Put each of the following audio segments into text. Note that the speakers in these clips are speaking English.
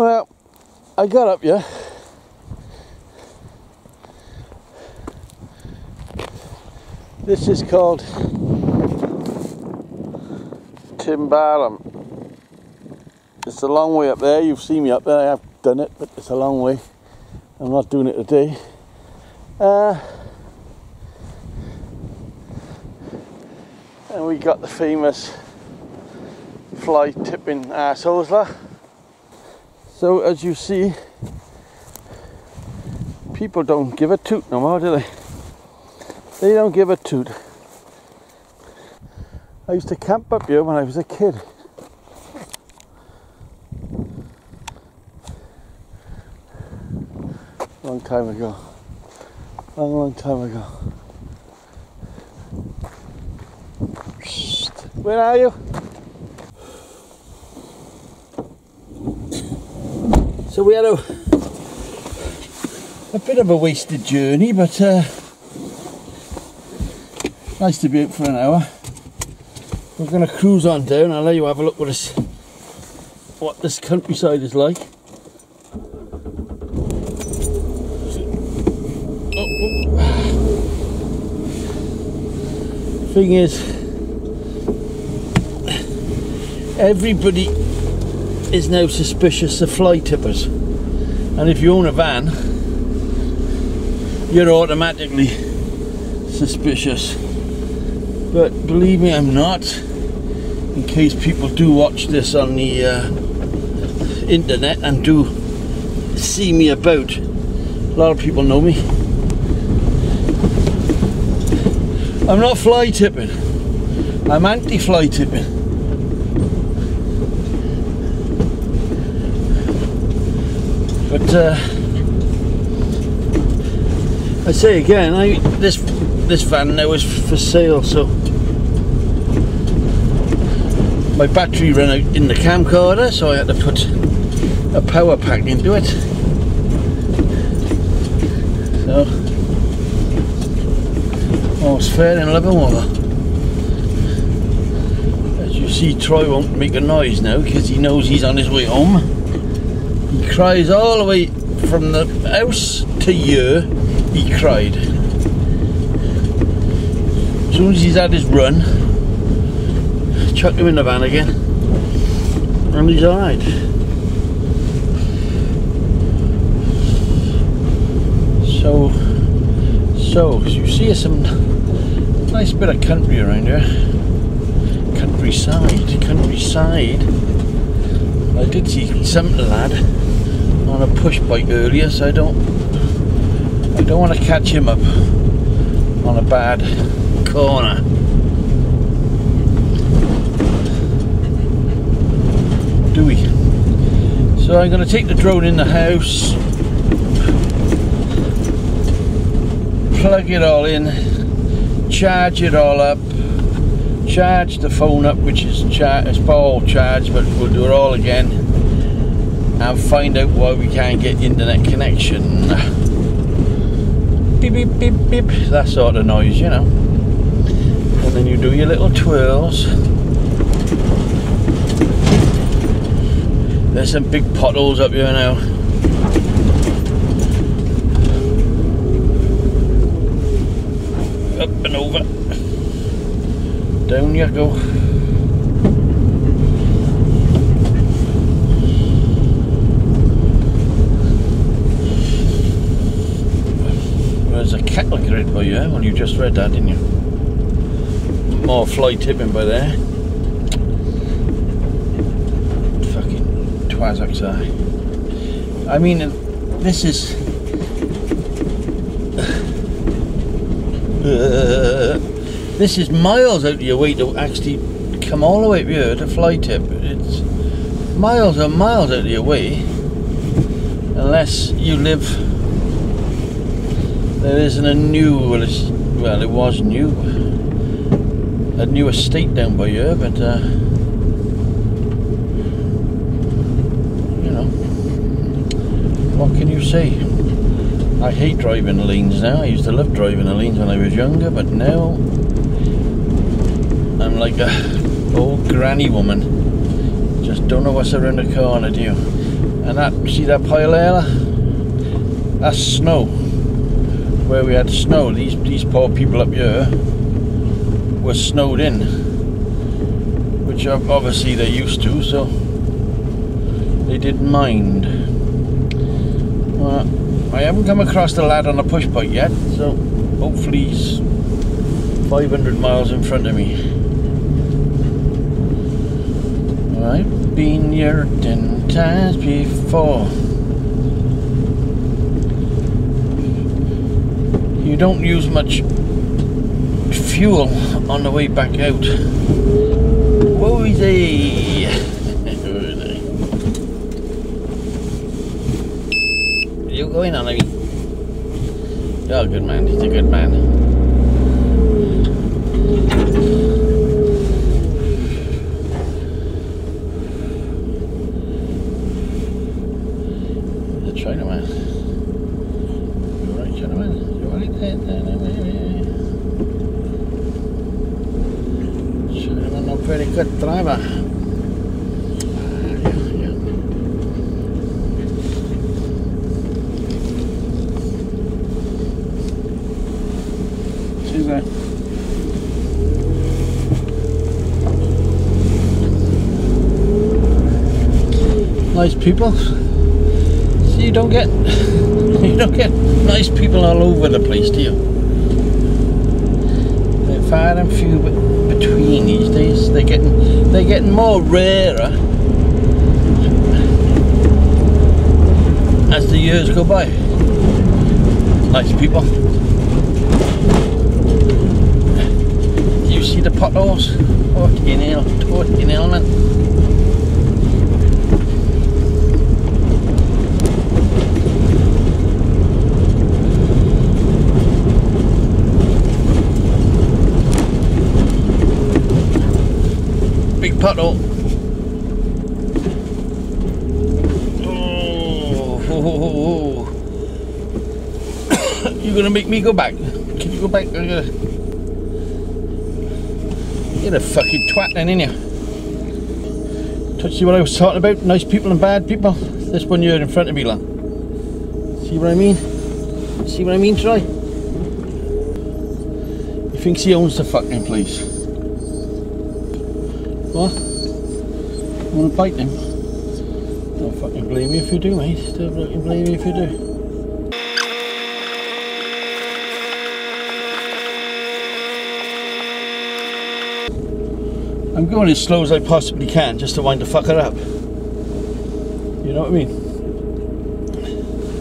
I got up yeah. This is called Timbalam. It's a long way up there. You've seen me up there. I have done it, but it's a long way. I'm not doing it today. Uh, and we got the famous fly tipping arseholes there. So as you see, people don't give a toot no more, do they? They don't give a toot. I used to camp up here when I was a kid. Long time ago. Long, long time ago. Where are you? So we had a, a bit of a wasted journey, but uh, nice to be out for an hour. We're going to cruise on down. I'll let you have a look what this, what this countryside is like. Thing is, everybody is now suspicious of fly tippers, and if you own a van, you're automatically suspicious. But believe me, I'm not. In case people do watch this on the uh, internet and do see me about, a lot of people know me. I'm not fly tipping. I'm anti-fly tipping. But uh, I say again, I this this van now is for sale, so my battery ran out in the camcorder, so I had to put a power pack into it. So it's fair in Leavenworth. As you see, Troy won't make a noise now because he knows he's on his way home. He cries all the way from the house to you. he cried. As soon as he's had his run, chuck him in the van again, and he's alright. So, so you see some nice bit of country around here. Countryside, countryside. I did see some lad on a push bike earlier, so I don't I don't want to catch him up on a bad corner. Do we? So I'm going to take the drone in the house, plug it all in, charge it all up, charge the phone up, which is char it's all charged, but we'll do it all again, and find out why we can't get internet connection. Beep beep beep beep, that sort of noise, you know. And then you do your little twirls. There's some big potholes up here now. up and over. Down you go. There's a cattle grid by you, eh, well you just read that didn't you? More fly tipping by there. Fucking twazaks I mean, this is this is miles out of your way to actually come all the way up here to fly tip. It's miles and miles out of your way, unless you live. There isn't a new, well, well, it was new, a new estate down by here, but uh, you know, what can you say? I hate driving lanes now. I used to love driving the lanes when I was younger, but now like a old granny woman. Just don't know what's around the corner, do you? And that, see that pile there? That's snow. Where we had snow, these these poor people up here were snowed in, which obviously they're used to, so they didn't mind. Well, I haven't come across the lad on a push bike yet, so hopefully he's 500 miles in front of me. I've been here ten times before. You don't use much fuel on the way back out. Whoa, you going on, me? A good man. He's a good man. Very good driver. See that? Nice people. See, you don't get you don't get nice people all over the place, do you? They're far and few between these days. They're getting they're getting more rarer as the years go by. Nice people. Do you see the potholes? Fucking hell, fucking hell man. Puddle. Oh, oh, oh, oh, oh. You're gonna make me go back. Can you go back? You're a fucking twat then, ain't you? Touch see what I was talking about? Nice people and bad people. This one you're in front of me, lad. See what I mean? See what I mean, Troy? He thinks he owns the fucking place. What? Want to bite them? Don't fucking blame me if you do, mate. Don't fucking blame me if you do. I'm going as slow as I possibly can just to wind the fucker up. You know what I mean?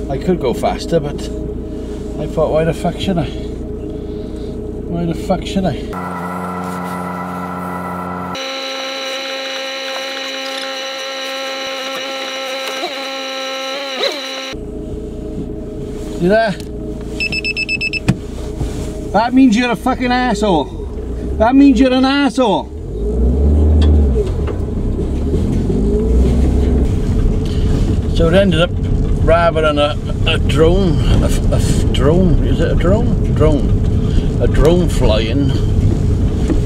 I could go faster, but I thought, why the fuck should I? Why the fuck should I? You there? That means you're a fucking asshole. That means you're an asshole. So it ended up rather than a, a drone, a, a drone, is it a drone? Drone. A drone flying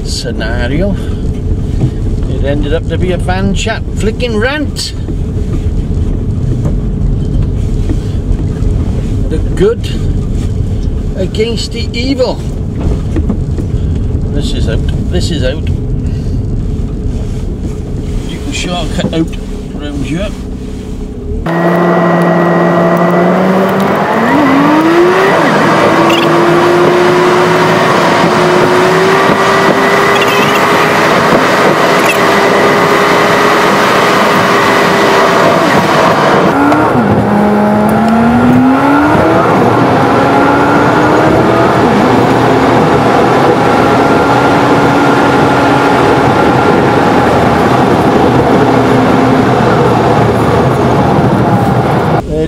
scenario. It ended up to be a van chat flicking rant. The good against the evil. This is out. This is out. You can shortcut out around here.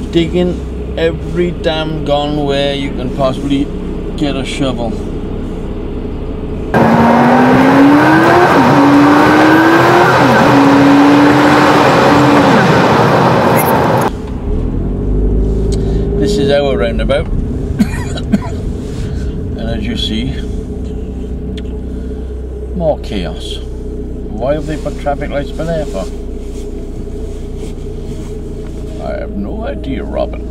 Digging every damn gone where you can possibly get a shovel. This is our roundabout and as you see more chaos. Why have they put traffic lights for there for? Have no idea, Robert.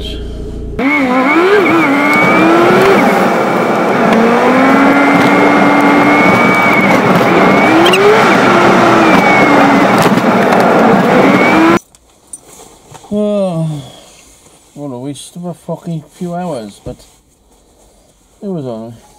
Oh, what a waste of a fucking few hours, but it was alright.